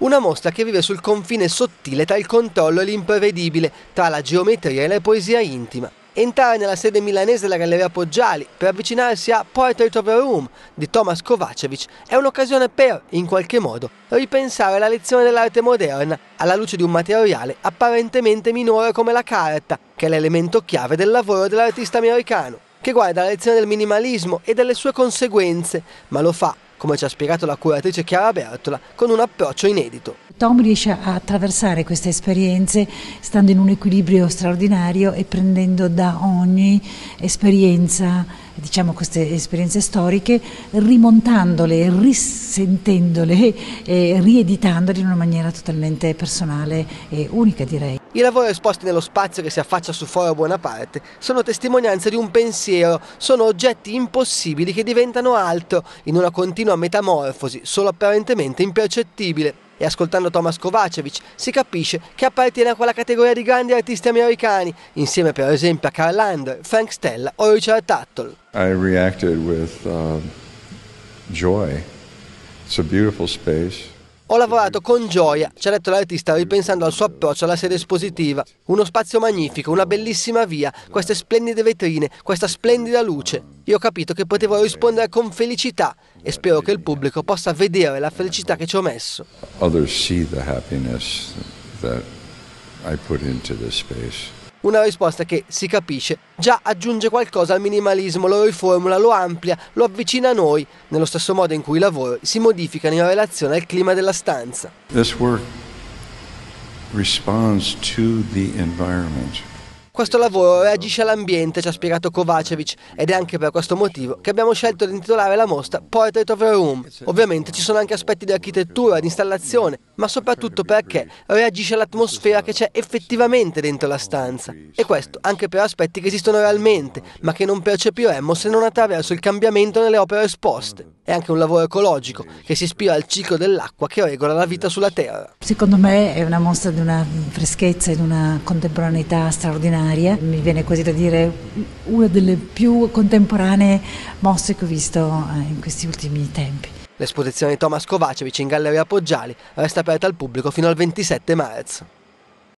Una mostra che vive sul confine sottile tra il controllo e l'imprevedibile, tra la geometria e la poesia intima. Entrare nella sede milanese della Galleria Poggiali per avvicinarsi a Portrait of a Room di Thomas Kovacevic è un'occasione per, in qualche modo, ripensare la lezione dell'arte moderna alla luce di un materiale apparentemente minore come la carta, che è l'elemento chiave del lavoro dell'artista americano, che guarda la lezione del minimalismo e delle sue conseguenze, ma lo fa come ci ha spiegato la curatrice Chiara Bertola, con un approccio inedito. Tom riesce a attraversare queste esperienze stando in un equilibrio straordinario e prendendo da ogni esperienza, diciamo queste esperienze storiche, rimontandole, risentendole e rieditandole in una maniera totalmente personale e unica direi. I lavori esposti nello spazio che si affaccia su Foro Buonaparte sono testimonianze di un pensiero, sono oggetti impossibili che diventano altro in una continua metamorfosi, solo apparentemente impercettibile e ascoltando Thomas Kovacevic si capisce che appartiene a quella categoria di grandi artisti americani, insieme per esempio a Carl Lander, Frank Stella o Richard Tuttle. I reacted with uh, joy. It's a beautiful space. Ho lavorato con gioia, ci ha detto l'artista ripensando al suo approccio alla sede espositiva. Uno spazio magnifico, una bellissima via, queste splendide vetrine, questa splendida luce. Io ho capito che potevo rispondere con felicità e spero che il pubblico possa vedere la felicità che ci ho messo. Others see the happiness that I put into this space. Una risposta che, si capisce, già aggiunge qualcosa al minimalismo, lo riformula, lo amplia, lo avvicina a noi, nello stesso modo in cui i lavori si modificano in relazione al clima della stanza. This work responds to the environment. Questo lavoro reagisce all'ambiente, ci ha spiegato Kovacevic, ed è anche per questo motivo che abbiamo scelto di intitolare la mostra Portrait of a Room. Ovviamente ci sono anche aspetti di architettura, di installazione, ma soprattutto perché reagisce all'atmosfera che c'è effettivamente dentro la stanza. E questo anche per aspetti che esistono realmente, ma che non percepiremmo se non attraverso il cambiamento nelle opere esposte. È anche un lavoro ecologico che si ispira al ciclo dell'acqua che regola la vita sulla Terra. Secondo me è una mostra di una freschezza e di una contemporaneità straordinaria. Mi viene quasi da dire una delle più contemporanee mostre che ho visto eh, in questi ultimi tempi. L'esposizione di Thomas Kovacevic in Galleria Poggiali resta aperta al pubblico fino al 27 marzo.